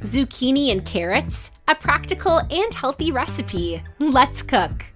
Zucchini and carrots, a practical and healthy recipe. Let's cook!